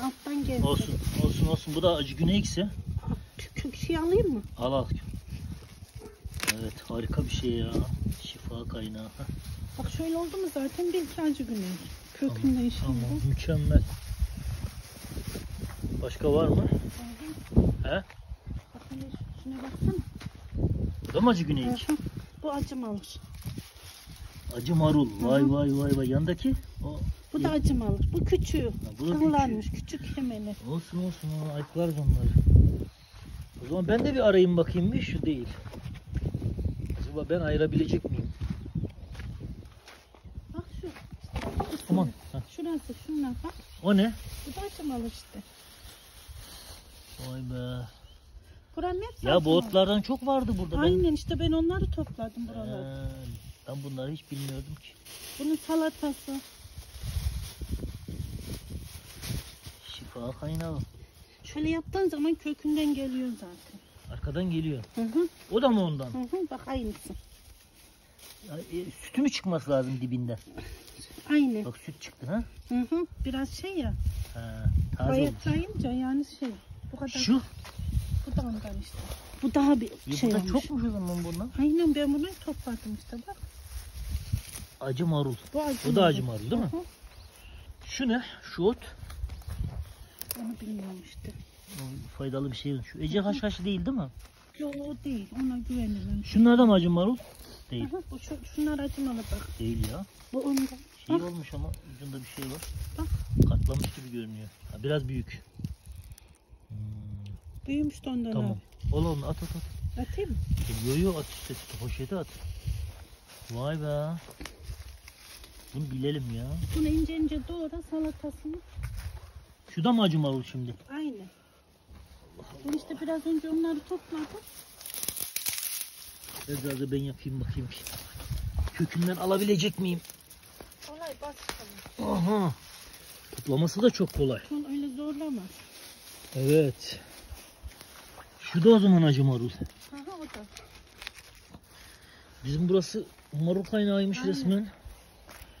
Alttan geldi. Olsun olsun olsun. Bu da acı güneyse Kök şey alayım mı? al al. Evet harika bir şey ya. Şifa kaynağı. Bak şöyle oldu mu zaten bir iki acı güney. Kökünden şimdi. Tamam mükemmel. Başka var mı? He? Bak şuna baksana. Bu da mı acı güney? Bu acım alır. Acı marul. Vay vay vay vay. Yandaki? O. Bu da acım alır. Bu küçüğü. Kıllanmış küçük hemeli. Olsun olsun. Ayıklarız onları. O zaman ben de bir arayayım bakayım bir şu değil. Acaba ben ayırabilecek miyim? Bak şu. Aman. heh. Şurası şunlar bak. O ne? Bu da acım alır işte. Vay be. Buranın hepsi Ya bu otlardan çok vardı burada. Ben- Aynen işte ben onları topladım buralarda. Ee, ben bunları hiç bilmiyordum ki. Bunun salatası. Şifa kaynağı. Şöyle yaptığın zaman kökünden geliyor zaten. Arkadan geliyor. Hı hı. O da mı ondan? Hı hı. Bak aynısı. Ya, e, sütü mü çıkması lazım dibinden? Aynı. Bak süt çıktı ha. Hı hı. Biraz şey ya. Ha, taze. Bayatlayınca yani şey. Bu kadar. Şu. Bu da ondan işte. Bu daha bir Ya şey bu da olmuş. çok mu o zaman bundan? Aynen ben bunu topladım işte bak. Acı marul. Bu acı. Bu da acı marul değil mi? Hı hı. Şu ne? Şu ot. Onu bilmiyorum işte. O faydalı bir şey. Şu ece haşhaşı değil değil mi? Yok o değil. Ona güvenirim. Şunlar da mı acı marul? Değil. Hı hı. Şu, şunlar acımalı bak. Değil ya. Bu ondan. Şey Bak. olmuş ama ucunda bir şey var. Bak. Katlamış gibi görünüyor. Ha, biraz büyük. Hmm, Büyümüş de ondan tamam. abi. Ol onu at at at. Atayım mı? Yo yo at işte poşete at. Vay be. Bunu bilelim ya. Bunu ince ince doğra salatasını. Şu da mı acı marul şimdi? Aynı. Ben işte biraz önce onları topladım. Biraz da ben yapayım bakayım. Kökünden alabilecek miyim? Kolay basit. Aha. Toplaması da çok kolay. Son öyle zorlama. Evet. Şu da o zaman acı marul. Bizim burası marul kaynağıymış Aynen. resmen.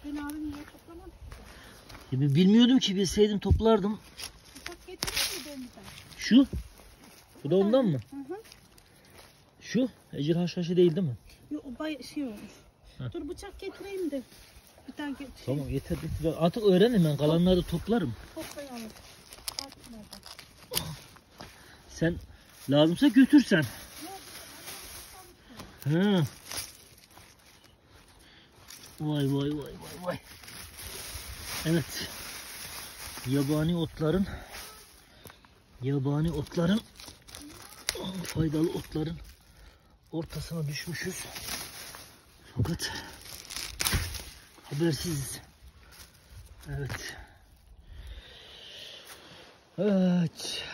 Ben abim niye toplamadım? Ya bilmiyordum ki bilseydim toplardım. Bıçak getirir mi? Şu. Bu da ondan mı? Hı hı. Şu. Ecir haşhaşı değil değil mi? Yok o bay şey olmuş. Hı. Dur bıçak getireyim de. Bir tane get şey, Tamam yeter. yeter. Artık öğrenin ben kalanları toplarım. toplayalım. Sen lazımsa götürsen. Ha. Vay vay vay vay vay. Evet. Yabani otların yabani otların faydalı otların ortasına düşmüşüz. Fakat habersiz. Evet. Evet.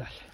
Dale.